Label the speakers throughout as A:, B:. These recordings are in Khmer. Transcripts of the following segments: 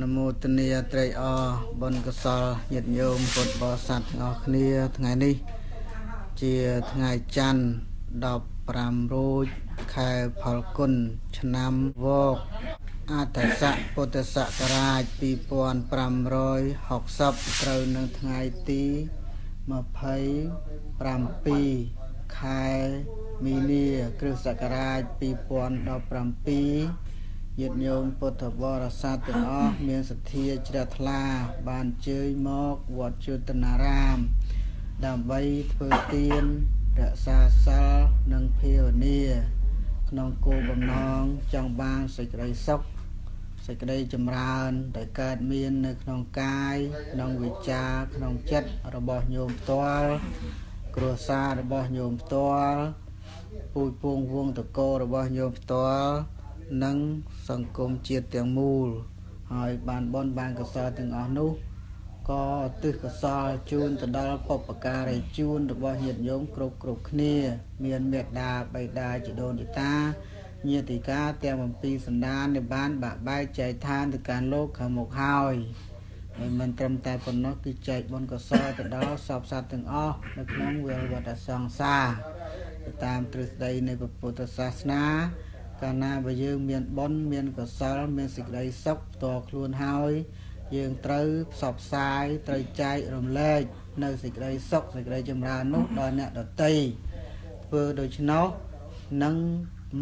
A: នុមោទនាត្រៃអបុណ្យកុសលញាតិញោមពុទ្ធបរិស័ទទាំងអស់គ្នាថ្ងៃនេះ ជាថ្ងៃច័ន្ទ15រោចខែផលគុណឆ្នាំវកអត្តស័កពុទ្ធសករាជ2560ត្រូវនៅថ្ងៃទី27ខែមីនាគ្រិស្តសករាជ2017 ញាតិញោមពុទ្ធបរិស័ទទាំងអស់មានសទ្ធាជ្រះថ្លា បានជើញមកវត្តជតនារាម ដើម្បីធ្វើទានរក្សាសិលនិងភាវនាក្នុងគោលបំណងចង់បានសេចក្តីសុខសេចក្តីចម្រើនដែលកើតមាននៅក្នុងកាយក្នុងវិចារក្នុងចិត្តរបស់ញោមផ្ទាល់គ្រួសាររបស់ញោមផ្ទាល់ពូជពងវងតកោរបស់ញោមផ្ទាល់ និងសង្គមជាតិទាំងមូល ហើយបានបនបានកសលទាំងអស់នោះក៏ទិសកសលជូនទៅដល់បុព្វការីជួនរបស់ញាតិញោមគ្រប់គ្រប់គ្នា មានមេត្តាបៃតាជីដូនជីតាញាតិកាទាំងអំពីសន្តានដែលបានបាក់បែកចែកឋានទៅកាន់លោកខាងមុខហើយហើយមិនត្រឹមតែប៉ុណ្ណោះគឺចែកបុណ្យកុសលទៅដល់សពសត្វទាំងអស់នៅក្នុងវិលវត្តសង្សារតាមទ្រឹស្ដីនៃពុទ្ធសាសនា កាលណាបើយើងមានបុណ្យមានកុសលមានសេចក្តីសុខផ្ទាល់ខ្លួនហើយយើងត្រូវផ្សព្វផ្សាយត្រូវចែករំលែកនៅសេចក្តីសុខសេចក្តីចម្រើននោះដល់អ្នកដទៃធ្វើដូច្នោះនឹង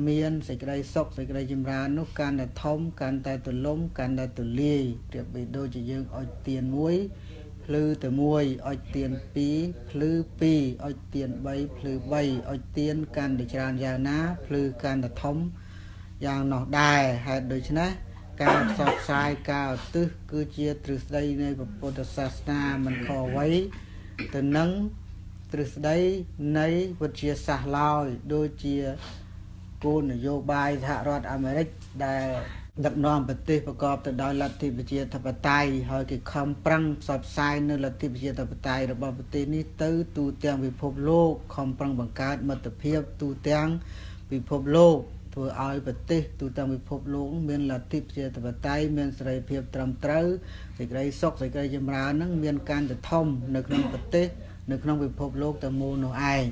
A: មានសេចក្តីសុខសេចក្តីចម្រើននោះកាន់តែធំកាន់តែទូលំកាន់តែទូលាយប្រៀបបីដូចជាយើងអុជទៀនមួយភ្លឺតែមួយអុជទៀន2ភ្លឺ2អុជទៀន3ភ្លឺ3អុជទៀនកាន់តែច្រើនយ៉ាងណាភ្លឺកាន់តែធំ យ៉ាងនោះដែរហេតុដូច្នេះការផ្សព្វផ្សាយការឧទ្ទិសគឺជាទ្រឹស្ដីនៃពុទ្ធសាសនាមិនខុសអ្វីទៅនឹងទ្រឹស្ដីនៃវិទ្យាសាស្ត្រឡើយដូចជាគោលនយោបាយសហរដ្ឋអាមេរិកដែលដឹកនាំប្រទេសប្រកបទៅដោយលទ្ធិប្រជាធិបតេយ្យហើយគេខំប្រឹងផ្សព្វផ្សាយនៅលទ្ធិប្រជាធិបតេយ្យរបស់ប្រទេសនេះទៅទូទាំងពិភពលោកខំប្រឹងបង្កើតមិត្តភាពទូទាំងពិភពលោក ធ្វើឲ្យប្រទេសទូទាំងពិភពលោកមានលទ្ធិប្រជាធិបតេយ្យមានសេរីភាពត្រឹមត្រូវសេចក្តីសុខសេចក្តីចម្រើននឹងមានការទៅធំនៅក្នុងប្រទេសនៅក្នុងពិភពលោកទាំងមូលនោះឯង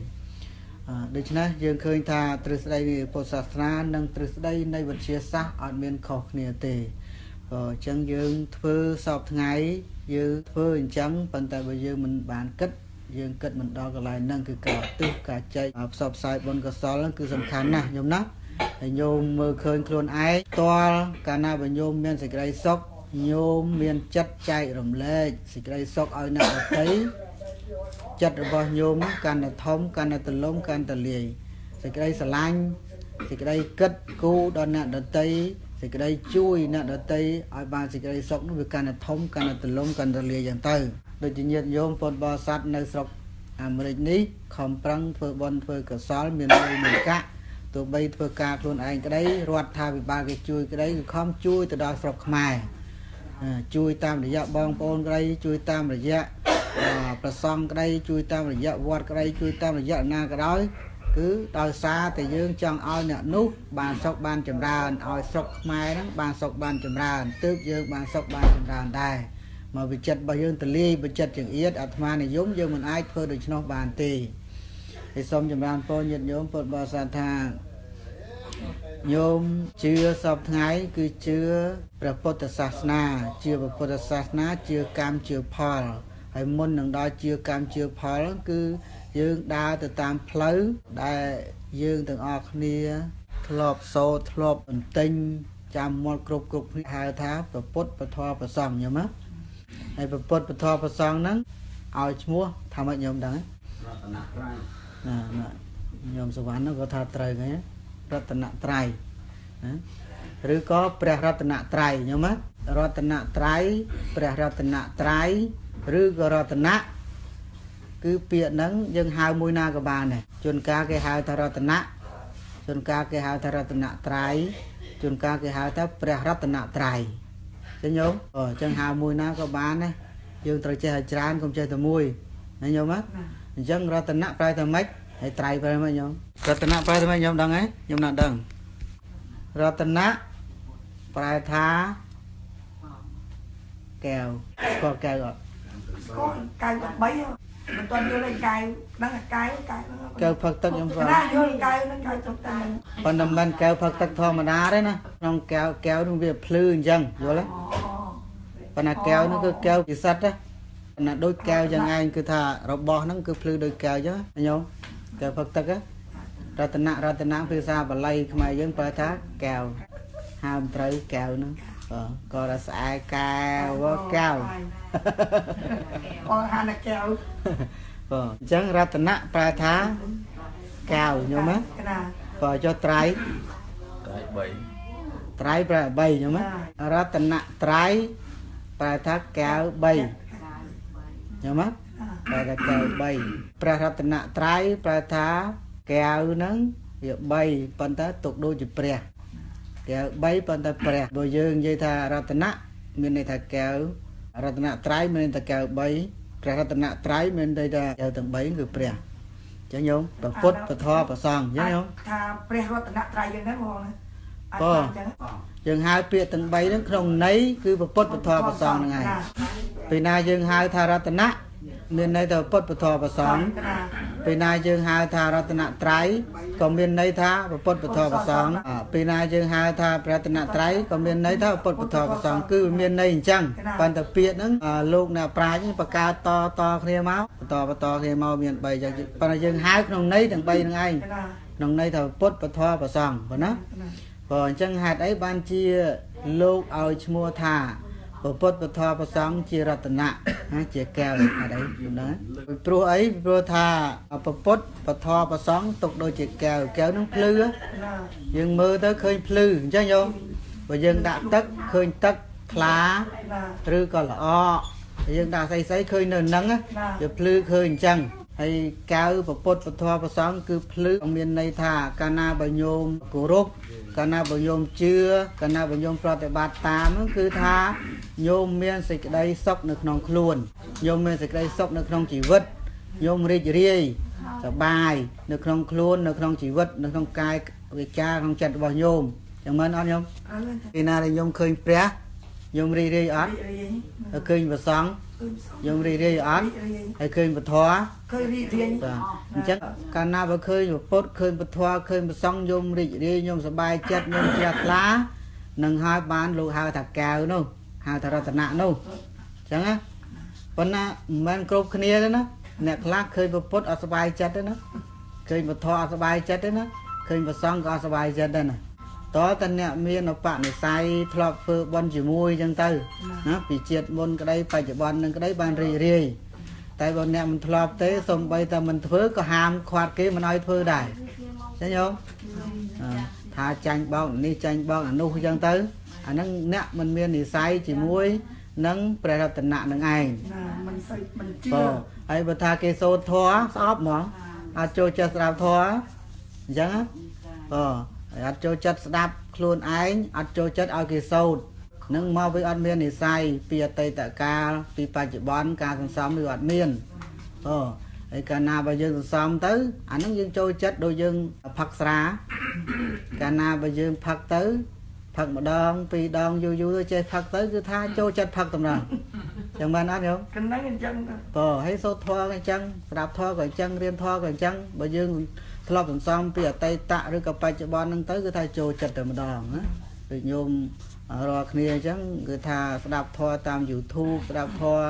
A: ដូច្នេះយើងឃើញថាទ្រឹស្ដីនៃពុទ្ធសាសនានិងទ្រឹស្ដីនៃវិទ្យាសាស្ត្រអត់មានខុសគ្នាទេអញ្ចឹងយើងធ្វើសពថ្ងៃយើងធ្វើអញ្ចឹងប៉ុន្តែបើយើងមិនបានគិតយើងគិតមិនដល់កន្លែងហ្នឹងគឺការទិសការចែកផ្សព្វផ្សាយបុណ្យកុសលហ្នឹងគឺសំខាន់ណាស់ញោមណា ហើយញោមមើលឃើញខ្លួនឯងតលកាលណាបើញោមមានសេចក្តីសុខញោមមានចិត្តចែករំលែកសេចក្តីសុខឲ្យអ្នកដទៃចិត្តរបស់ញោមកាន់តែធំកាន់តែទលំកាន់តែលាយសេចក្តីស្រឡាញ់សេចក្តីគិតគូដល់អ្នកដទៃសេចក្តីជួយអ្នកដទៃឲ្យបានសេចក្តីសុខនោះវាកាន់តែធំកាន់តែទលំកាន់តែលាយយ៉ាងទៅដូចជាញាតិញោមពុទ្ធបរិស័ទនៅស្រុកអាមេរិកនេះខំប្រឹងធ្វើបុណ្យធ្វើកុសលមានលុយមានកាក់ ទោះបីធ្វើការខ្លួនឯងក្តីរដ្ឋាភិបាលគេជួយក្តីគឺខំជួយទៅដល់ស្រុកខ្មែរជួយតាមរយៈបងប្អូនក្តីជួយតាមរយៈប្រសង់ក្តីជួយតាមរយៈវត្តក្តីជួយតាមរយៈណាក៏ដោយគឺដោយសារតែយើងចង់ឲ្យអ្នកនោះបានសុខបានចម្រើនឲ្យស្រុកខ្មែរហ្នឹងបានសុខបានចម្រើនទើបយើងបានសុខបានចម្រើនដែរមកវិចិត្ររបស់យើងទលាយវិចិត្រចង្អៀតអាត្មានិយមយើងមិនអាចធ្វើដូច្នោះបានទេ ហើយសូមចម្រើនពរញាតិញោមពុទ្ធបរិស័ទថាញោមជឿសពថ្ងៃ គឺជឿព្រះពុទ្ធសាសនាជឿព្រះពុទ្ធសាសនាជឿកម្មជឿផលហើយមុននឹងដល់ជឿកម្មជឿផល គឺយើងដើរទៅតាមផ្លូវដែលយើងទាំងអស់គ្នា ធ្លាប់សូត្រធ្លាប់បន្ទិញចាំមាត់គ្រប់គ្រប់គ្នាហៅថាព្រះពុទ្ធពធប្រសង្ឃញោមណាហើយព្រះពុទ្ធពធប្រសង្ឃហ្នឹងឲ្យឈ្មោះថាម៉េចញោមដឹងរតនត្រ័ យណាញោមសវណ្ណក៏ថាត្រូវហ្នឹងរតនត្រ័យណាឬក៏ព្រះរតនត្រ័យញោមណារតនត្រ័យព្រះរតនត្រ័យឬក៏រតនៈគឺពាក្យហ្នឹងយើងហៅមួយណាក៏បានដែរជួនកាលគេហៅថារតនៈជួនកាលគេហៅថារតនត្រ័យជួនកាលគេហៅថាព្រះរតនត្រ័យចឹងញោមអញ្ចឹងហៅមួយណាក៏បានដែរយើងត្រូវចេះឲ្យច្រើនកុំចេះតែមួយណាញោម អញ្ចឹងរតនៈប្រែថាម៉េចហើយត្រៃប្រែម៉េចញោមរតនៈប្រែថាម៉េចញោមដឹងទេញោមណាដឹងរតនៈប្រែថាកែវស្គាល់កែវអត់
B: ស្គាល់កៅ13មិនទាន់យល់ឯកៅហ្នឹងអាកៅកៅហ្នឹង
A: កែវផឹកទឹកខ្ញុំស្គាល់
B: ណាយល់កៅហ្នឹងកៅទៅតាម
A: ប៉ុន្តែមិនមែនកែវផឹកទឹកធម្មតាទេណាក្នុងកែវកែវនោះវាភ្លឺអញ្ចឹងយល់ទេ
B: អូ
A: ប៉ុន្តែកែវនោះគឺកែវពិសិដ្ឋណា ប៉ុន្តែដូចកែវយ៉ាងឯងគឺថារបស់ហ្នឹងគឺភ្លឺដូចកែវអញ្ចឹងណាញោមកែវផឹកទឹកណារតនៈរតនៈភាសាបាលីខ្មែរយើងប្រើថាកែវហើមត្រូវកែវហ្នឹងបាទក៏ថាស្អែកកែវកែវ
B: បងហានកៅ
A: បាទអញ្ចឹងរតនៈប្រែថាកែវញោមណា
B: កណា
A: បើចុះត្រៃ
C: ត្រៃ3
A: ត្រៃប្រែ3ញោមណារតនៈត្រៃប្រែថាកែវ3 ញោមណាប្រែថាកែវ3ព្រះរតនត្រ័យប្រែថាកែវហ្នឹងវា3ប៉ុន្តែទុកដូចជាព្រះកែវ3ប៉ុន្តែព្រះបើយើងនិយាយថារតនៈមានន័យថាកែវរតនត្រ័យមានន័យថាកែវ3ព្រះរតនត្រ័យមានន័យថាកែវទាំង3គឺព្រះអញ្ចឹងញោមព្រះពុទ្ធពធព្រះសង្ឃអញ្ចឹងញោម
B: ថាព្រះរតនត្រ័យយើងហ្នឹងបងណាអ
A: បង
B: ញ្ចឹង
A: យើងហៅពាក្យទាំង3ហ្នឹងក្នុងន័យគឺព្រះពុទ្ធពធព្រះសង្ឃហ្នឹងឯងពេលណាយើងហៅថារតនៈមានន័យថាពុទ្ធពធព្រះសង្ឃ
B: កណា
A: ពេលណាយើងហៅថារតនត្រ័យក៏មានន័យថាពុទ្ធពធព្រះសង្ឃអ่าពេលណាយើងហៅថាប្រតនត្រ័យក៏មានន័យថាពុទ្ធពធព្រះសង្ឃគឺវាមានន័យអញ្ចឹងប៉ុន្តែពាក្យហ្នឹងអ่าលោកអ្នកប្រាជ្ញបង្កើតតតគ្នាមកបន្តបន្តគ្នាមកមាន3អញ្ចឹងប៉ុន្តែយើងហៅក្នុងន័យទាំង3ហ្នឹងឯង
B: កណា
A: ក្នុងន័យថាពុទ្ធពធព្រះសង្ឃប៉ុណ្ណា
B: កណា
A: បើអញ្ចឹងហេតុអីបានជាលោកឲ្យឈ្មោះថាពុទ្ធពធព្រះសង្ឃជារតនៈណាជាកែវហេតុអីមិនដឹងទេព្រោះអីព្រោះថាពុទ្ធពធព្រះសង្ឃទុកដូចជាកែវកែវនឹងភ្លឺ
B: កណា
A: យើងមើលទៅឃើញភ្លឺអញ្ចឹងយោមបើយើងដាក់ទឹកឃើញទឹកថ្លា
B: កណា
A: ឬក៏ល្អយើងដាក់ស្អីស្អីឃើញនៅហ្នឹងណា
B: ណា
A: វាភ្លឺឃើញអញ្ចឹង ហើយកៅពពុទ្ធពធប្រសងគឺភ្លឺមានន័យថាកាលណាបើញោមគោរពកាលណាបើញោមជឿកាលណាបើញោមប្រតិបត្តិតាមហ្នឹងគឺថាញោមមានសេចក្តីសុខនៅក្នុងខ្លួនញោមមានសេចក្តីសុខនៅក្នុងជីវិតញោមរីករាយសប្បាយនៅក្នុងខ្លួននៅក្នុងជីវិតនៅក្នុងកាយវិការក្នុងចិត្តរបស់ញោមចឹងមែនអត់ញោម
B: អើយ
A: ពេលណាដែលញោមឃើញព្រះ ញោមរីករាយអត់
B: រីករាយ
A: ហើយឃើញព្រះសង្ឃ
B: ឃើញសោះ
A: ញោមរីករាយអត់
B: រីករាយ
A: ហើយឃើញពធ
B: ឃើញរីករាយ
A: បាទអញ្ចឹងកាលណាបើឃើញពុទ្ធឃើញពធឃើញប្រសង់យមរីករាយញោមសប្បាយចិត្តញោមជ្រះថ្លានឹងហើយបានលោកហៅថាកៅនោះហៅថារតនៈនោះអញ្ចឹងណាប៉ុន្តែមិនមែនគ្រប់គ្នាទេណាអ្នកខ្លះឃើញពុទ្ធអត់សប្បាយចិត្តទេណាឃើញពធអត់សប្បាយចិត្តទេណាឃើញប្រសង់ក៏អត់សប្បាយចិត្តដែរណា តើតើអ្នកមានឧបនិស្ស័យធ្លាប់ធ្វើបន់ជាមួយអញ្ចឹងទៅណាពីជាតិមុនក្តីបច្ចុប្បន្ននឹងក្តីបានរីករាយតែបើអ្នកមិនធ្លាប់ទេសំបីតែមិនធ្វើក៏ហាមខ្វាត់គេមិនឲ្យធ្វើដែរចឹងយោអឺថាចាញ់បោកនេះចាញ់បោកអានោះអញ្ចឹងទៅអាហ្នឹងអ្នកមិនមាននិស័យជាមួយនឹងព្រះរតនៈនឹងឯង
B: ណាមិនសូវមិនជឿ
A: បងហើយបើថាគេសូត្រធម៌ស្អប់ហ្មងអត់ចូលចិត្តស្ដាប់ធម៌អញ្ចឹងណាបងហើយ អត់ចូលចិត្តស្ដាប់ខ្លួនឯងអត់ចូលចិត្តឲ្យគេសូត្រនឹងមកវាអត់មាននិស័យពីអតីតកាលពីបច្ចុប្បន្នការសន្សំវាអត់មានអូហើយកាលណាបើយើងសន្សំទៅអាហ្នឹងយើងចូលចិត្តដូចយើងផឹកស្រាកាលណាបើយើងផឹកទៅផឹកម្ដងពីរដងយូរយូរទៅចេះផឹកទៅគឺថាចូលចិត្តផឹកតម្រង់ចឹងមែនអត់ញោម
B: កណ្ដឹងអញ្ចឹងទៅ
A: បើហើយសូត្រធម៌ក៏អញ្ចឹងស្ដាប់ធម៌ក៏អញ្ចឹងរៀនធម៌ក៏អញ្ចឹងបើយើង ធ្លាប់សន្សំពីអតីតឬក៏បច្ចុប្បន្នហ្នឹងទៅគឺថាចូលចិត្តតែម្ដងណាដូចញោមរាល់គ្នាអញ្ចឹងគឺថាស្ដាប់ធម៌តាម YouTube ស្ដាប់ធម៌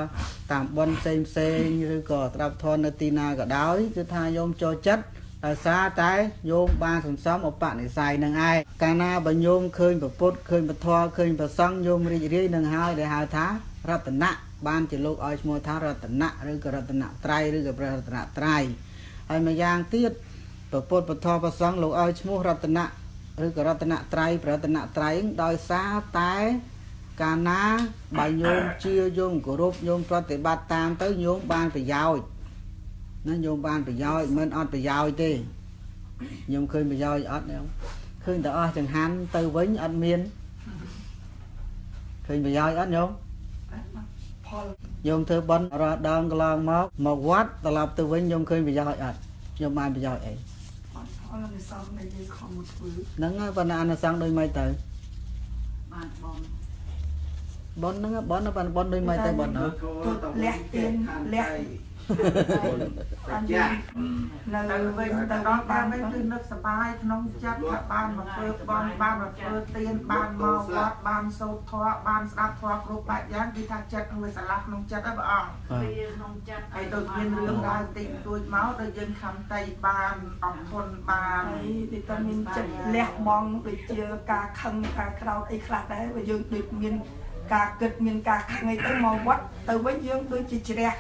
A: តាមប៉ុនផ្សេងផ្សេងឬក៏ស្ដាប់ធម៌នៅទីណាក៏ដោយគឺថាញោមចូលចិត្តដោយសារតែញោមបានសន្សំឧបនិស្ស័យនឹងឯងកាលណាបើញោមឃើញប្រពុតឃើញពធឃើញប្រសង់ញោមរីករាយនឹងហើយដែលហៅថារតនៈបានជាលោកឲ្យឈ្មោះថារតនៈឬក៏រតនត្រ័យឬក៏ព្រះរតនត្រ័យហើយម្យ៉ាងទៀត ប្រពុតពធប្រសង់លោកឲ្យឈ្មោះរតនៈឬក៏រតនត្រ័យព្រះរតនត្រ័យហ្នឹងដោយសារតែកាលណាបើញោមជឿញោមគោរពញោមប្រតិបត្តិតាមទៅញោមបានប្រយោជន៍ណាញោមបានប្រយោជន៍មិនអត់ប្រយោជន៍ទេញោមឃើញប្រយោជន៍អត់ញោមឃើញតែអស់ចង្ហាន់ទៅវិញអត់មានឃើញប្រយោជន៍អត់ញោម
B: ផល
A: ញោមធ្វើបន់រាល់ដងកន្លងមកមកវត្តត្រឡប់ទៅវិញញោមឃើញប្រយោជន៍អត់ញោមបានប្រយោជន៍អី
B: ផលនិស័យដែលយើងខំមកធ្វើ
A: ហ្នឹងហើយប៉ុន្តែអនុសង្ឃដូចមិនទៅ
D: បានបង
A: បនហ្នឹងបនបានបនដូចមិនតែបនអត់
B: លះទៀនលះ អញ្ចឹងនៅ
D: ទៅវិញ
B: វិញ
D: ទៅ
B: ទៅ
D: ដល់
B: បា
D: បាន
B: ន
D: វិញ
B: វិញ
D: គឺនឹកសប្បាយក្នុងចិត្តថាបានមកធ្វើបន់បានមកធ្វើទានបានមកវត្តបានសូត្រធម៌បានស្ដាប់ធម៌គ្រប់បែបយ៉ាងគឺថាចិត្តមួយស្រឡះក្នុងចិត្តហើយព្រះអង្គ
A: បាទ
E: ក្នុងចិត្ត
D: ហើយដូចមានរឿងរ៉ាវតិចតួចមកដូចយើងខំតៃបានអត់ធន់បាន
B: ហើយទីតមានចិត្តលះបង់ដូចជាការខឹងការក្រោតអីខ្លះដែរបើយើងដូចមានការគិតមានការខឹងអីទៅមកវត្តទៅវិញយើងដូចជាជ្រះ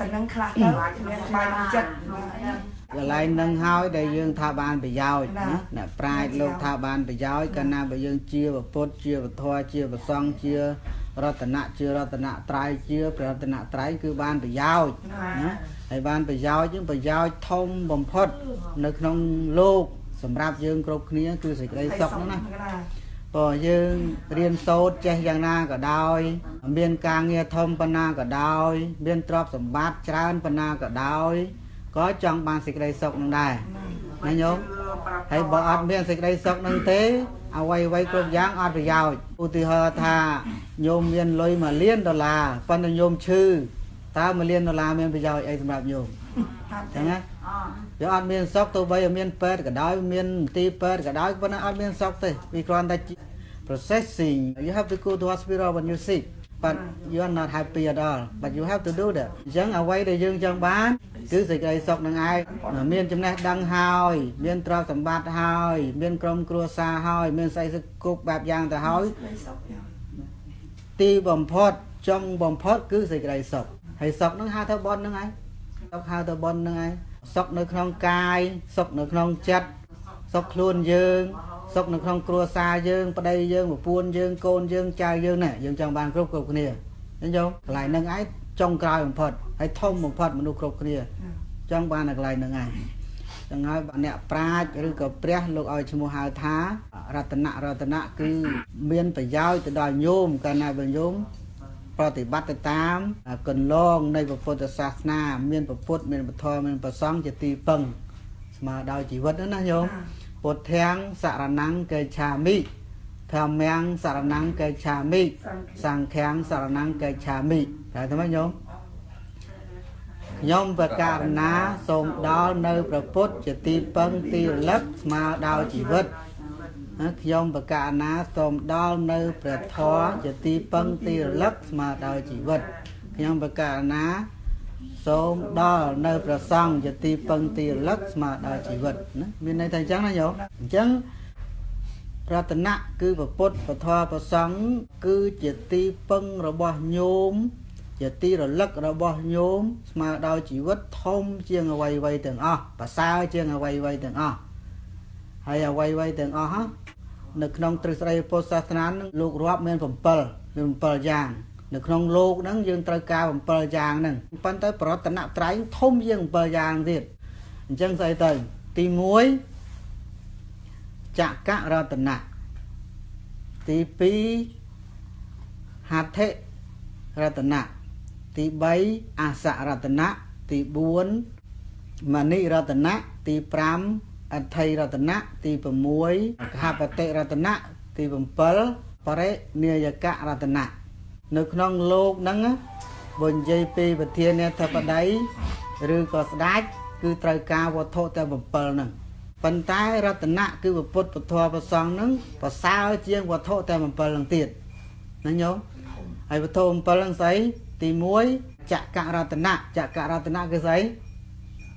B: តែនឹងខ្លះទៅជ្រះបាយចិត្ត
A: កន្លែងនឹងហើយដែលយើងថាបានប្រយោជន៍
B: ណា
A: ណាអ្នកប្រាជ្ញលោកថាបានប្រយោជន៍កាលណាបើយើងជាពុទ្ធជាពធជាប្រសង្ឃជារតនៈជារតនៈត្រៃជាព្រះរតនៈត្រៃគឺបានប្រយោជន៍ណាហើយបានប្រយោជន៍យើងប្រយោជន៍ធំបំផុត នៅក្នុងលោកសម្រាប់យើងគ្រប់គ្នាគឺសេចក្តីសុខហ្នឹងណា ព្រោះយើងរៀនសូត្រចេះយ៉ាងណាក៏ដោយ មានការងារធំប៉ុណ្ណាក៏ដោយ មានទ្រព្យសម្បត្តិច្រើនប៉ុណ្ណាក៏ដោយក៏ចង់បានសេចក្តីសុខនឹងដែរណាញោមហើយបើអត់មានសេចក្តីសុខនឹងទេអ្វីអ្វីៗគ្រប់យ៉ាងអត់ប្រយោជន៍ឧទាហរណ៍ថាញោមមានលុយ1លានដុល្លារប៉ុន្តែញោមឈឺតើ1លានដុល្លារមានប្រយោជន៍អីសម្រាប់ញោមអញ្ចឹងណាវាអត់មានសុខទោះបីមានពេទ្យក៏ដោយមានមន្ទីរពេទ្យក៏ដោយប៉ុន្តែអត់មានសុខទេវាគ្រាន់តែជា processing you have to go to hospital when you sick but you are not happy at all but you have to do that អញ្ចឹងអ្វីដែលយើងចង់បានគឺសេចក្តីសុខនឹងឯងមានចំណេះដឹងហើយ មានទ្រព្យសម្បត្តិហើយ មានក្រុមគ្រួសារហើយ មានស្អីសឹកគ្រប់បែបយ៉ាងទៅហើយទីបំផុតចុងបំផុតគឺសេចក្តីសុខហើយសុខនឹងហៅថាបននឹងឯង សុខហៅថាបននឹងឯងសុខនៅក្នុងកាយសុខនៅក្នុងចិត្តសុខខ្លួនយើងសុខនៅក្នុងគ្រួសារយើងប្តីយើងប្រពន្ធយើងកូនយើងចៅយើងណែយើងចង់បានគ្រប់គ្រប់គ្នាឃើញទេកន្លែងនឹងឯងចុងក្រោយបំផុតហើយធំបំផុតមនុស្សគ្រប់គ្នាចង់បាននៅកន្លែងនឹងឯងចឹងហើយបើអ្នកប្រាជ្ញឬក៏ព្រះលោកឲ្យឈ្មោះហៅថារតនៈរតនៈគឺមានប្រយោជន៍ទៅដល់ញោមកាលណាបើញោម ប្រតិបត្តិទៅតាមកន្លងនៃព្រះពុទ្ធសាសនា មានព្រះពុទ្ធមានពធមានព្រះសង្ឃជាទីពឹងស្មើដោយជីវិតហ្នឹងណាញោមពុទ្ធាំងសរណង្កេឆាមិធម្មំសរណង្កេឆាមិសង្ឃាំងសរណង្កេឆាមិតែទៅមកញោមខ្ញុំបករណាសូមដល់នៅព្រះពុទ្ធជាទីពឹងទីរលឹកស្មើដោយជីវិតណា ខ្ញុំបករណាសូមដល់នៅព្រះធម៌ជាទីពឹងទីរលឹកស្មើដោយជីវិតខ្ញុំបករណាសូមដល់នៅព្រះសង្ឃជាទីពឹងទីរលឹកស្មើដោយជីវិតណាមានន័យថាអញ្ចឹងណាញោមអញ្ចឹងរតនៈគឺព្រះពុទ្ធពធព្រះសង្ឃគឺជាទីពឹងរបស់ញោមជាទីរលឹករបស់ញោមស្មើដោយជីវិតធំជាងអ្វីអ្វីទាំងអស់ប្រសើរជាងអ្វីអ្វីទាំងអស់ហើយអ្វីអ្វីទាំងអស់ហ្នឹងនៅក្នុងទ្រឹស្ដីពុទ្ធសាសនានឹងលោករាប់មាន7មាន7យ៉ាងនៅក្នុងលោកហ្នឹងយើងត្រូវការ7យ៉ាងហ្នឹងប៉ុន្តែប្រតនត្រ័យធំជាង7យ៉ាងទៀតអញ្ចឹងស្អីទៅទី1ចក្ររតនៈទី2ហត្ថិរតនៈទី3អសរតនៈទី4មណិរតនៈទី5 អថ័យរតនៈទី6កហបតិរតនៈទី7បរិនិយករតនៈនៅក្នុងលោកហ្នឹងណាបើនិយាយពីប្រធានាធិបតីឬក៏ស្ដេចគឺត្រូវការវត្ថុតែ7ហ្នឹងប៉ុន្តែរតនៈគឺពុទ្ធពធប្រសងហ្នឹងប្រសើរជាងវត្ថុតែ7ហ្នឹងទៀតណាញោមហើយវត្ថុ7ហ្នឹងស្អីទី1ចក្ររតនៈចក្ររតនៈគឺស្អី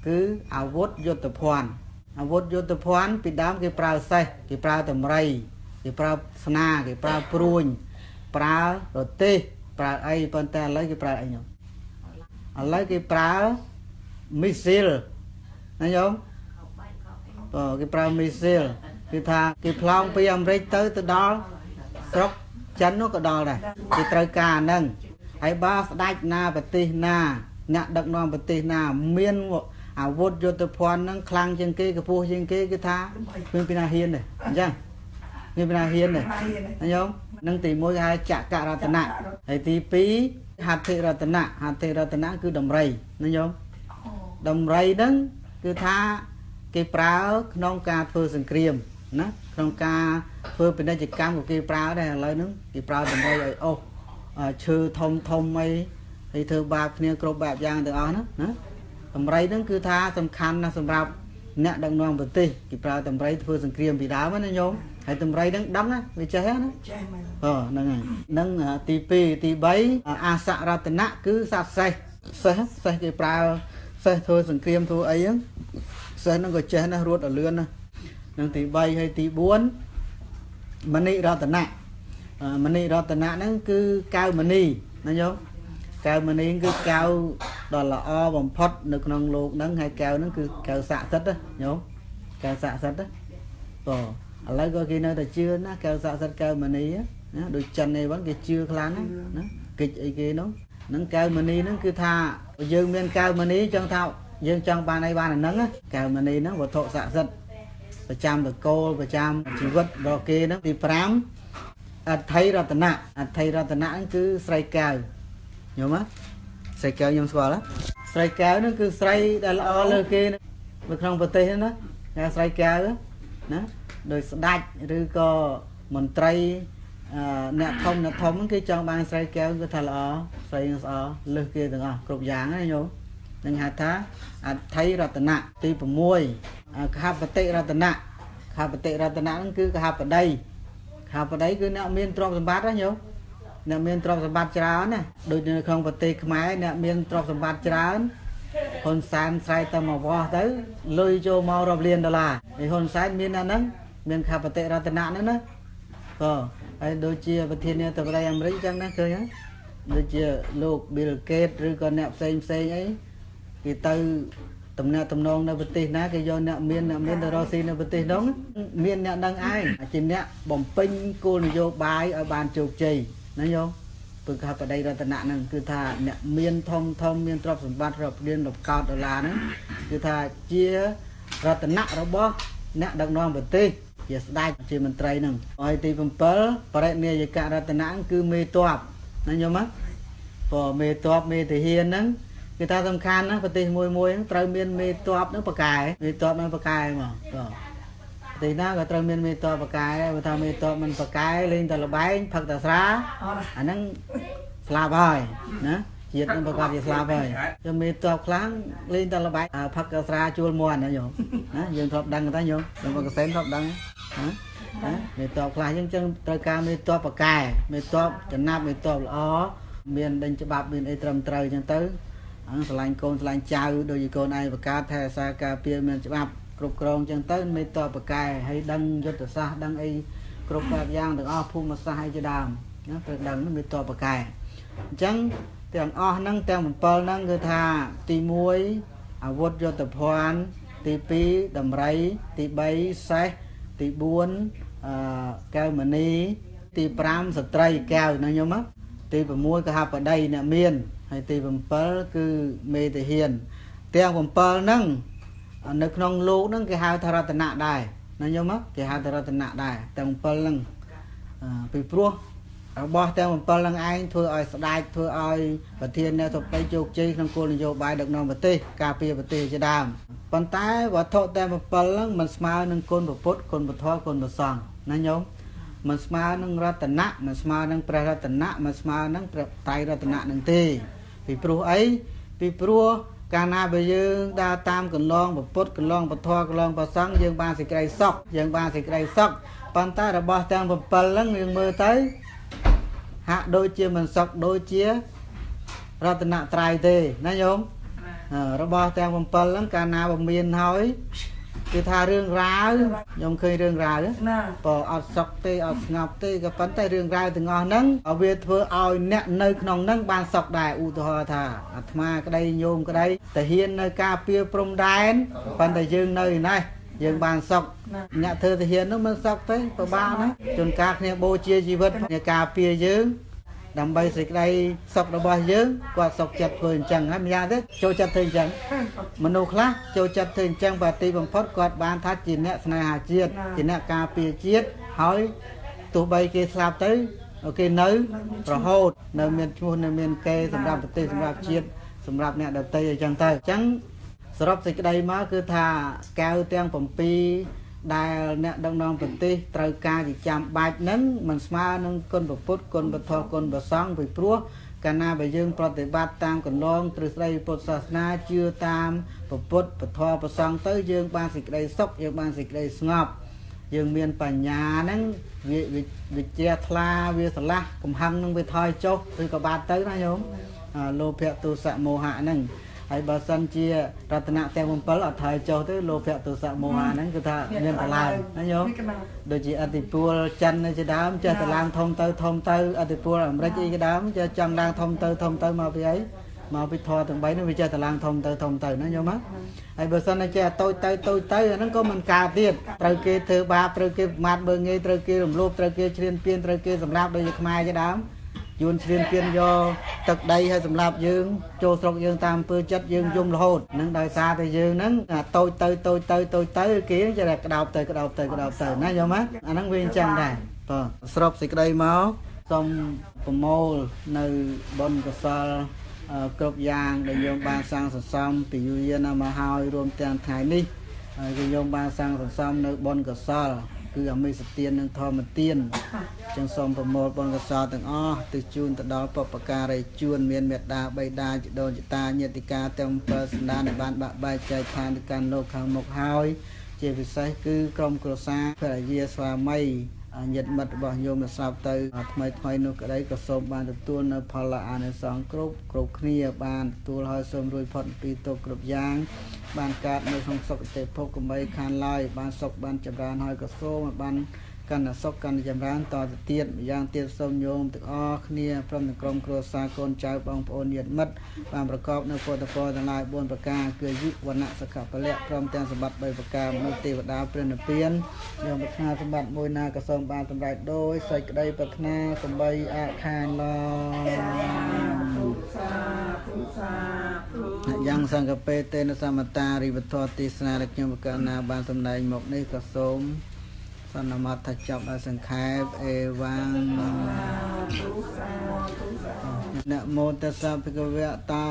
A: គឺអាវុធយុទ្ធភ័ណ្ឌ អាវុធយុទ្ធភ័ណ្ឌពីដើមគេប្រើសេះគេប្រើតម្រៃគេប្រើស្នាគេប្រើព្រួញប្រើរទេសប្រើអីប៉ុន្តែឥឡូវគេប្រើអីញោមឥឡូវគេប្រើមីស៊ីលណាញោមបើគេប្រើមីស៊ីលគឺថាគេផ្លោងពីអាមេរិកទៅទៅដល់ស្រុកចិននោះក៏ដល់ដែរគេត្រូវការអាហ្នឹងហើយបើស្ដេចណាប្រទេសណា អ្នកដឹកនាំប្រទេសណា មាន អាវុធយុទ្ធភ័ណ្ឌហ្នឹងខ្លាំងជាងគេកម្ពស់ជាងគេគឺថាគ្មានពីណាហ៊ានទេអញ្ចឹងគ្មានពីណាហ៊ានទេណាញោមនឹងទី1គេហៅចក្ររតនៈហើយទី2ហត្ថិរតនៈហត្ថិរតនៈគឺដំរីណាញោមដំរីហ្នឹងគឺថាគេប្រើក្នុងការធ្វើសង្គ្រាមណាក្នុងការធ្វើពាណិជ្ជកម្មក៏គេប្រើដែរឥឡូវហ្នឹងគេប្រើដំរីឲ្យអស់អឺឈើធំធំអីហើយធ្វើបាបគ្នាគ្រប់បែបយ៉ាងទាំងអស់ហ្នឹងណា តម្រៃហ្នឹងគឺថាសំខាន់ណាស់សម្រាប់អ្នកដឹកនាំប្រទេសគេប្រើតម្រៃធ្វើសង្គ្រាមពីដើមណាញោមហើយតម្រៃហ្នឹងដឹងណាវាចេះណា
B: ចេះមែន
A: អូហ្នឹងហើយនឹងទី2ទី3អាសរតនៈគឺសត្វសេះសេះសេះគេប្រើសេះធ្វើសង្គ្រាមធ្វើអីហ្នឹងសេះហ្នឹងក៏ចេះណាស់រត់ឲ្យលឿនណានឹងទី3ហើយទី4មនីរតនៈអឺមនីរតនៈហ្នឹងគឺកៅមនីណាយោកៅមនីគឺកៅ ដ៏ល្អបំផុតនៅក្នុងលោកហ្នឹងហើយកៅហ្នឹងគឺកៅស័ក្តិសិទ្ធណាញោមកៅស័ក្តិសិទ្ធណាបាទឥឡូវក៏គេនៅតែជឿណាកៅស័ក្តិសិទ្ធកៅមនីណាដូចចិនអីហ្នឹងគេជឿខ្លាំងណាណាកិច្ចអីគេហ្នឹងហ្នឹងកៅមនីហ្នឹងគឺថាយើងមានកៅមនីចង់ថាយើងចង់បានអីបានអាហ្នឹងណាកៅមនីហ្នឹងវត្ថុស័ក្តិសិទ្ធប្រចាំតកូលប្រចាំជីវិតរបស់គេហ្នឹងទី5អថ័យរតនៈអថ័យរតនៈហ្នឹងគឺស្រីកៅញោមណា ស្រីកៅខ្ញុំស្គាល់ណាស្រីកៅហ្នឹងគឺស្រីដែលល្អលើគេនៅក្នុងប្រទេសហ្នឹងណាតែស្រីកៅណាដោយស្ដាច់ឬក៏មន្ត្រីអឺអ្នកធំអ្នកធំហ្នឹងគេចង់បានស្រីកែវគឺថាល្អស្រីនឹងស្អលើសគេទាំងអស់គ្រប់យ៉ាងណាញោមនឹងហៅថាអថ័យរតនៈទី6កហបតិរតនៈកហបតិរតនៈហ្នឹងគឺកហបតីកហបតីគឺអ្នកមានទ្រព្យសម្បត្តិណាញោម អ្នកមានទ្រព្យសម្បត្តិច្រើនណាដូចនៅក្នុងប្រទេសខ្មែរអ្នកមានទ្រព្យសម្បត្តិច្រើនហ៊ុនសែនស្រែកតែមកវោះទៅលុយចូលមករាប់លានដុល្លារហើយហ៊ុនសែនមានអាហ្នឹងមានខបតិរតនៈហ្នឹងណាក៏ហើយដូចជាប្រធានាធិបតីអាមេរិកចឹងណាឃើញហ្នឹងដូចជាលោក Bill Gates ឬក៏អ្នកផ្សេងផ្សេងអីគេទៅតំណាក់តំណងនៅប្រទេសណាគេយកអ្នកមានអ្នកមានទៅរកស៊ីនៅប្រទេសនោះមានអ្នកដឹងឯងជាអ្នកបំពេញគោលនយោបាយឲ្យបានជោគជ័យ ណាយោពឹកបដីរតនៈហ្នឹងគឺថាអ្នកមានធំធំមានទ្រព្យសម្បត្តិរាប់លានរាប់កោតដុល្លារហ្នឹងគឺថាជារតនៈរបស់អ្នកដឹកនាំប្រទេសជាស្ដេចជាមន្ត្រីហ្នឹងហើយទី7បរិនិយកៈរតនៈគឺមេតបណាញោមណាព្រោះមេតបមេទាហានហ្នឹងគឺថាសំខាន់ណាប្រទេសមួយមួយហ្នឹងត្រូវមានមេតបហ្នឹងបកែមេតបហ្នឹងបកែហ្មងបាទប្រ ទេសណាក៏ត្រូវមានមេតបបកែដែរបើថាមេតបមិនបកែលេងតែលបែងផឹកតែស្រា
B: អត់
A: អាហ្នឹងស្លាប់ហើយណាជាតិនឹងប្រកបជាស្លាប់ហើយចាំមេតបខ្លាំងលេងតែលបែងផឹកតែស្រាជួលមន់ណាញោមណាយើងធ្លាប់ដឹងតាញោមខ្ញុំក៏កសែនធ្លាប់ដឹងណាណាមេតបខ្លះយើងចឹងត្រូវការមេតបបកែមេតបចំណាប់មេតបល្អមានដេញច្បាប់មានអីត្រឹមត្រូវចឹងទៅអឺឆ្លាញ់កូនឆ្លាញ់ចៅដូចជាកូនឯងបកាថែរក្សាការពារមានច្បាប់ គ្រប់គ្រងចឹងទៅមេតបបកែហើយដឹងយុទ្ធសាស្ត្រដឹងអីគ្រប់បែបយ៉ាងទាំងអស់ភូមិសាស្ត្រអីជាដើមណាត្រូវដឹងមេតបបកែអញ្ចឹងទាំងអស់ហ្នឹងទាំង7ហ្នឹងគឺថាទី1អាវុធយុទ្ធភ័ណ្ឌទី2តម្រៃទី3សេះទី4អឺកែវមณีទី5ស្ត្រីកែវណាញោមណាទី6កហបតីអ្នកមានហើយទី7គឺមេទាហានទាំង7ហ្នឹង នៅក្នុងលោកហ្នឹងគេហៅថារតនៈដែរណាញោមណាគេហៅថារតនៈដែរទាំង7ហ្នឹងអឺពីព្រោះរបស់ទាំង7ហ្នឹងឯងធ្វើឲ្យស្ដាយធ្វើឲ្យប្រធានអ្នកទៅបីជោគជ័យក្នុងគោលនយោបាយដឹកនាំប្រទេសការពារប្រទេសជាដើមប៉ុន្តែវត្ថុទាំង7ហ្នឹងมันស្មើនឹងគុណពុទ្ធគុណពធគុណប្រសង្ឃណាញោមมันស្មើនឹងរតនៈมันស្មើនឹងព្រះរតនៈมันស្មើនឹងព្រះត្រៃរតនៈនឹងទេពីព្រោះអីពីព្រោះ កាលណាបើយើងដើរតាមកន្លងពុទ្ធកន្លងពធកន្លងប្រសង្ឃយើងបានសេចក្តីសុខយើងបានសេចក្តីសុខប៉ុន្តែរបស់ទាំង7ហ្នឹងយើងមើលទៅហាក់ដូចជាមិនសុខដូចជារតនត្រ័យទេណាញោមអឺរបស់ទាំង7ហ្នឹងកាលណាបើមានហើយ គឺថារឿងរ៉ាវខ្ញុំឃើញរឿងរ៉ាវទេ
B: ណា
A: បើអត់សុខទេអត់ស្ងប់ទេក៏ប៉ុន្តែរឿងរ៉ាវទាំងអស់ហ្នឹងវាធ្វើឲ្យអ្នកនៅក្នុងហ្នឹងបានសុខដែរឧទាហរណ៍ថាអាត្មាក្តីញោមក្តីតាហ៊ាននៅការពារព្រំដែនប៉ុន្តែយើងនៅឯនេះយើងបានសុខអ្នកធ្វើតាហ៊ាននោះមិនសុខទេពិបាកណាជួនកាលគ្នាបូជាជីវិតនៃការពារយើង ដើម្បីសេចក្តីសុខរបស់យើងគាត់សុខចិត្តធ្វើអញ្ចឹងហើយម្យ៉ាងទៀតចូលចិត្តធ្វើអញ្ចឹងមនុស្សខ្លះចូលចិត្តធ្វើអញ្ចឹងបើទីបំផុតគាត់បានថាជាអ្នកស្នេហាជាតិជាអ្នកការពារជាតិហើយទោះបីគេស្លាប់ទៅគេនៅរហូតនៅមានឈ្មោះនៅមានកេរសម្រាប់ប្រទេសសម្រាប់ជាតិសម្រាប់អ្នកដទៃអញ្ចឹងទៅអញ្ចឹងសរុបសេចក្តីមកគឺថាកៅទាំង7 ដែលអ្នកដឹកនាំប្រទេសត្រូវការជាចាំបាច់ហ្នឹងมันស្មើនឹងគុណពុទ្ធគុណពធគុណប្រសង្ឃពីព្រោះកាលណាបើយើងប្រតិបត្តិតាមកន្លងទ្រឹស្ដីពុទ្ធសាសនាជឿតាមពុទ្ធពធប្រសង្ឃទៅយើងបានសេចក្តីសុខយើងបានសេចក្តីស្ងប់យើងមានបញ្ញាហ្នឹងវាវិជ្ជាថ្លាវាស្រឡះកំហឹងនឹងវាថយចុះឬក៏បាត់ទៅណាញោមអាលោភៈទុសៈមោហៈហ្នឹង ហើយបើសិនជារតនៈទាំង7អត់ថយចុះទៅលោភៈទុសៈមោហៈហ្នឹងគឺថាមានតម្លើងណាញោមដូចជាអតិពលចិនជាដើមចេះតែឡើងធំទៅធំទៅអតិពលអាមេរិកអីជាដើមចេះចង់ឡើងធំទៅធំទៅមកពីអីមកពីធរទាំង3នោះវាចេះតែឡើងធំទៅធំទៅណាញោមណាហើយបើសិនជាតូចទៅតូចទៅអាហ្នឹងក៏មិនកើតទៀតត្រូវគេធ្វើបាបត្រូវគេប្រមាថមើងងាយត្រូវគេរំលោភត្រូវគេឈ្លានពានត្រូវគេសម្លាប់ដោយជាខ្មែរជាដើម យួនឈ្លានពានយកទឹកដីឲ្យសម្លាប់យើង ចូលស្រុកយើងតាមអំពើចិត្តយើងយំរហូតនឹងដោយសារតែយើងហ្នឹងតូចទៅតូចទៅតូចទៅគេចេះតែក្តោបទៅក្តោបទៅក្តោបទៅណាយល់មកអាហ្នឹងវាអញ្ចឹងដែរបាទស្របសេចក្តីមកសូមប្រមូលនៅបុណ្យកុសលគ្រប់យ៉ាងដែលយើងបានសាងសន្សំពីយូរយារណាស់មកហើយរួមទាំងថ្ងៃនេះហើយគឺយើងបានសាងសន្សំនៅបុណ្យកុសល គឺអមិសទាននិងធម្មទានចឹងសូមប្រមូលបុណ្យកុសលទាំងអស់ទៅជូនទៅដល់បុព្វការីជួនមានមេត្តាបៃតាជីដូនជីតាញាតិកាទាំង7សន្តានដែលបានបាក់បែកចែកឋានទៅកាន់លោកខាងមុខហើយ ជាពិសេសគឺក្រុមគ្រួសារភរិយាស្វាមី ញាតិមិត្តរបស់ញោមដែលស្លាប់ទៅថ្មីថ្មីនោះក្តីក៏សូមបានទទួលនៅផលអានិសង្ឃគ្រប់គ្រប់គ្នាបានទទួលហើយសូមរួចផុតពីទុក្ខគ្រប់យ៉ាង បានកើតនៅក្នុងសុគតិភពកុំបីខានឡើយបានសុខបានចម្រើនហើយក៏សូមឲ្យបាន កាន់តែសុខកាន់តែចម្រើនតទៅទៀតម្យ៉ាងទៀតសូមញោមទាំងអស់គ្នាព្រមទាំងក្រុមគ្រួសារកូនចៅបងប្អូនញាតិមិត្តបានប្រកបនៅពុទ្ធពរទាំងឡាយ4ប្រការគឺយុវណៈសកពលៈព្រមទាំងសម្បត្តិ3ប្រការមនុស្សទេវតាព្រះនិព្វានយើងប្រាថ្នាសម្បត្តិមួយណាក៏សូមបានសម្រេចដោយសេចក្តីប្រាថ្នាកំបីអខានឡើយយ៉ាងសង្កពេតេនសមតារិវធទេសនាដែលខ្ញុំប្រកាសណាបានសម្ដែងមកនេះក៏សូម សន្មតថាចប់ដោយសង្ខេបអេវ៉ាំងនមោតសភគវៈតោ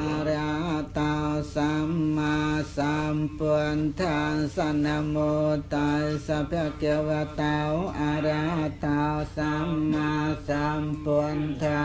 A: អរិយតោសម្មាសម្ពុន្ធាសនមោតសភគវៈតោអរិយតោសម្មាសម្ពុន្ធា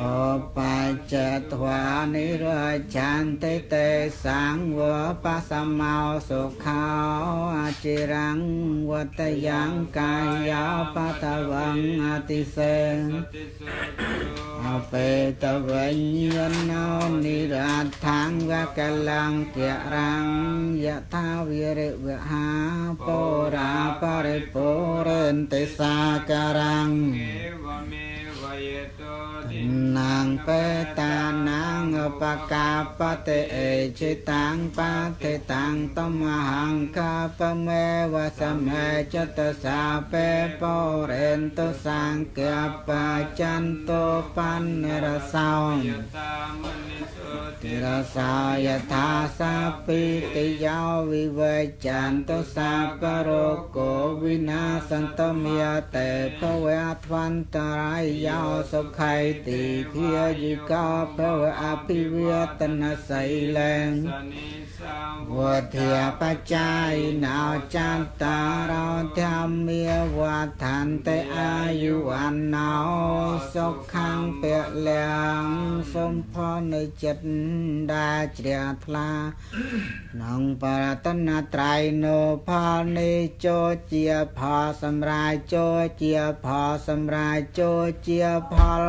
A: អបច្ចត្វានិរចន្តិតេសង្វបសមោសុខោអចិរੰវតយ៉ាងកាយោបតវងអតិសេអបេតវិញ្ញាណោនិរដ្ឋังវកលង្ករੰយថាវិរិវហាពរាបរិពុរិន្តិសាការੰនា ងបេតានាងបកាបតិអេចិតាំងបតិតាំងតមហង្កាបមេវសមេចតសាពេបរិន្តុសង្កបចន្តុបណ្ណរសោតិរសោយថាសាពិតិយោវិវេចន្តុសាបរោគោវិណាសន្តមេតេភវៈធវន្តរាយយោសុខៃតិភាយិ កោភវអភិវេតនសីលេងវធាបច្ច័យណោចន្តារោធម្មាវដ្ឋន្តេអាយុវណ្ណោសុខੰពលំសំផលនៅចិត្តដែលជ្រះថ្លាក្នុងបរតនត្រ័យនោផលនេះចូលជាផលសម្រាប់ចូលជាផលសម្រាប់ចូលជាផល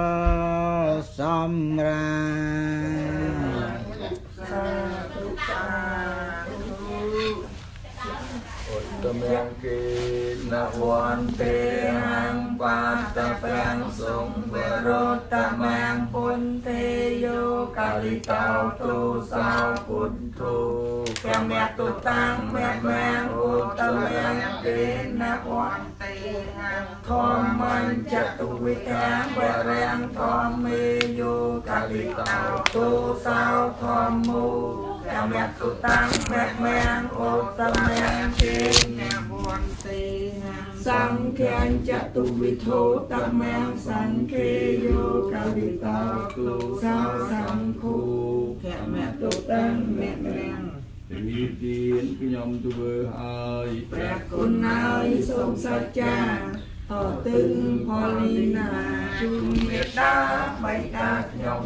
A: សម្រា ប់
C: តមៀងគិណវន្តិហង្បាតប្រាំងសងវរតមាំពុនទេយោកាលិតោទុសោពុទ្ធធុព្រះមេតុតាំងមេមាំឧតមៀងគិណវន្តិហង្ធម្មញ្ចតុវិកាបរាំងធម្មេយោកាលិតោទុសោធម្មោមតុតាំងមៈមាំងឧត្តមាំងទេ
D: អ្នកវន្ទេហាំ
C: សង្ឃាចតុវិធោតមាំងសង្ឃេយោកវិតោគុសោសង្ឃូភមតុតាំងមៈ មាំង
E: ពីទានខ្ញុំធ្វើហើយ
C: ព្រះគុណហើយសូមសច្ចាតទឹងផលនេះណាជូនមេត្តាបៃតាខ្ញុំ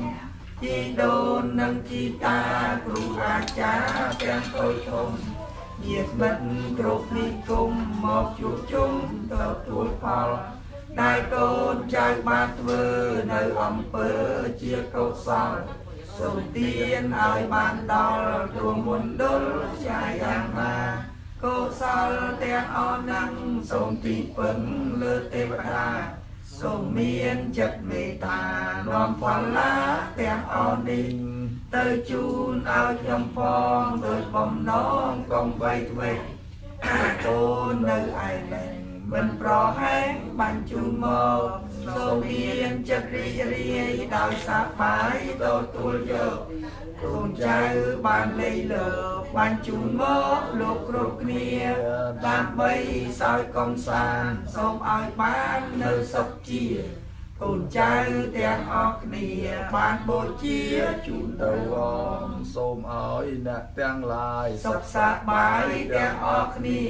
C: ជីដូននិងជីតាគ្រូអាចារ្យទាំងតូចធំញាតិមិត្តគ្រប់និគមមកជួបជុំទទួលផលដែលកូនចៅបានធ្វើនៅអំពើជាកុសល សូមទានឲ្យបានដល់ទួមណ្ឌលចាយយ៉ាងណាកុសលទាំងអស់នឹងសូមទីពឹងលើទេវតាសូមមានចិត្តមេត្តានាំផលឡាទាំងអស់នេះទៅជូនឲ្យខ្ញុំផងដោយបំណងកុំបីធ្វេសកូននៅឯលែងមិនប្រហែងបាញ់ជូនមក សូមមានចិត្តរីករាយដោយសប្បាយទទួលយកកូនចៅបានលេងលើបាញ់ជូនមកលោកគ្រប់គ្នាដើម្បីសោយកំសាន្តសូមឲ្យបាននៅសុខជា កូនចៅទាំងអស់គ្នាបានបូជាជូនទៅ
E: ទៅ
C: អ
E: អងសូមឲ្យអ្នកទាំងឡាយ
C: សុខសប្បាយទាំងអស់គ្នា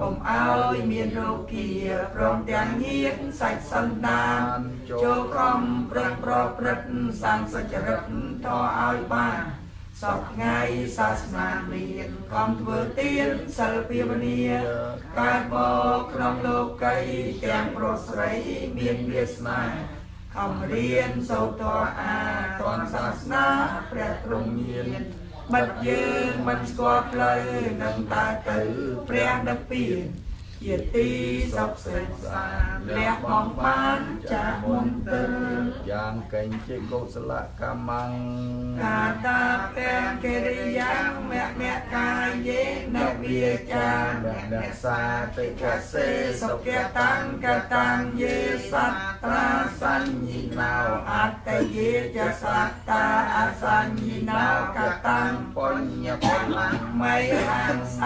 C: កុំឲ្យមានរោគា ព្រមទាំងញាតសាច់សន្តានចូលខំប្រឹងប្រព្រឹត្តសង្ឃសច្ចរិតតឲ្យបាន សពថ្ងៃសាសនាមានកំធ្វើទានសិលភាវនាកើតមកក្នុងលោកីទាំងប្រុសស្រីមានវាសនាខំរៀនសូត្រធម៌អាតនសាសនាព្រះទ្រង់មានបិទយើងមិនស្គាល់ផ្លូវនឹងតើទៅព្រះនិព្វាន ជាទីសុខសេចក្ដីលះបង់បានចាកមុនទៅ
E: យ៉ាងកេញជាកុសលកម្មੰ
C: កាតាទាំងកិរិយ៉ាងមគ្គមកាយេនវិចាមគ្គសាតិកសេសុគតាំងកតាំងយេសត្ត្រាសញ្ញិណោអត្តយេចសត្តាអសញ្ញិណោកតាំង
E: បញ្ញផលੰ
C: មៃហង្ស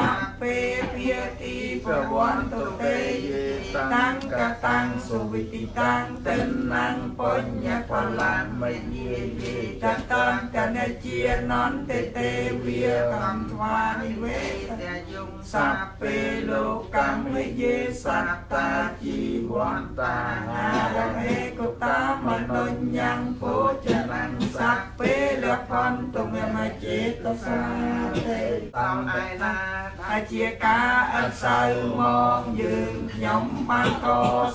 C: por to creyes. ទីប្រវន្តទេតាំងកតាំងសុវិតិតាំងទិណាំងបញ្ញផលੰមយេយេតតាំងកណជានន្តទេវាកម្មថ្វានិវេទ
D: តែយង
C: សព្ពេលោកម្មវិយេសត្តាជីវន្តាហារហេកតាមនុញ្ញំពោចនំសព្ពេលភន្តុមេមចេតសាទេ
D: តាមឯណា
C: ថាជាការអត់សៅមកយើងខ្ញុំបានក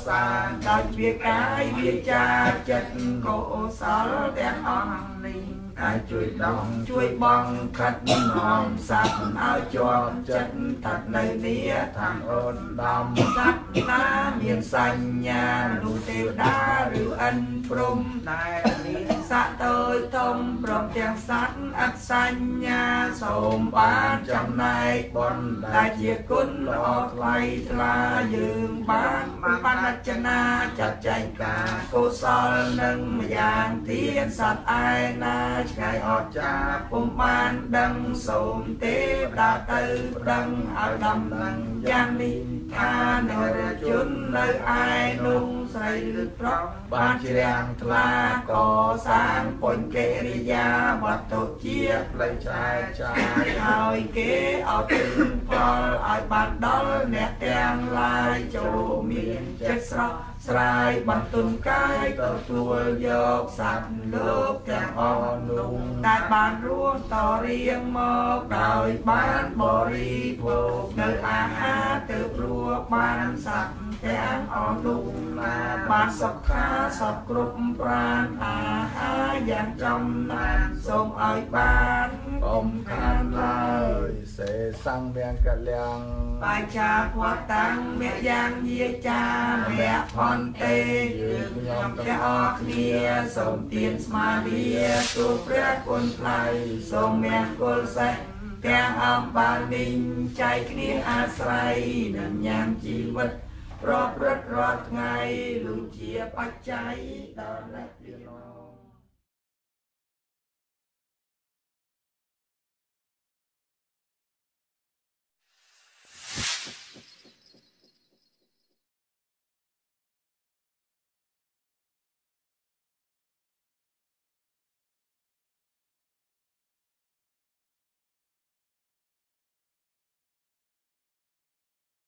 C: សាងដោយវាកាយវាចាចិត្តកុសលទាំងអស់នេះតែជួយដំជួយបងខិតនាំសັດឲ្យជាប់ចិត្តថាត់នៅនេះខាងអូនដំសັດតាមានសញ្ញានោះទេវតាឬអិនព្រំ
D: ដែលមាន
C: ស័ក្តិតូចធំព្រមទាំងសັດ អត់សញ្ញាសូមបានចំណែកបុណ្យដែលជាគុណល្អថ្លៃថ្លាយើងបានបានរចនាចាត់ចែងការកុសលនឹងម្យ៉ាងទៀតសត្វឯណាឆ្ងាយអស្ចារ្យពុំបានដឹងសូមទេផ្ដាទៅប្រឹងឲ្យដំណឹងយ៉ាងនេះថានរជននៅឯនោះស្រីឬប្រុសបានជ្រាំងថ្លាកសាងពុញកិរិយាវត្ថុជាផ្លូវឆាយឆាយឲ្យគេឲ្យទិញផលឲ្យបានដល់អ្នកទាំងឡាយចូលមានចិត្តស្រស់ស្រាយបន្ទុនកាយទទួលយកសត្វលោកទាំងអស់នោះដែលបានរស់តរៀងមកដោយបានបរិភោគនៅអាហារទៅព្រោះបានសត្វ ទាំងអស់នោះណាបានសុខាសពគ្រប់ប្រាណអាហារយ៉ាងចំណានសូមឲ្យបាន
E: អំខានឡើយសេសង្ឃទាំងកលៀង
C: បាចាភវតាំងមៈយ៉ាងយាចាមៈផន្ទេយើងខ្ញុំទាំងអស់គ្នាសូមទានស្មារតីទូលព្រះគុណថ្លៃសូមមានគុលសេះទាំងអំបាលមីងចែកគ្នាអាស្រ័យនឹងញ៉ាំជីវិត ប្រព្រឹត្តរាល់ថ្ងៃលុះជាបច្ច័យដល់អ្នក